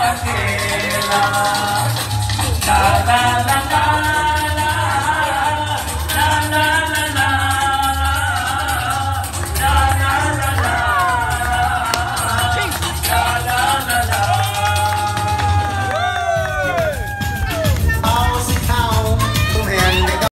Shakira, Shakira.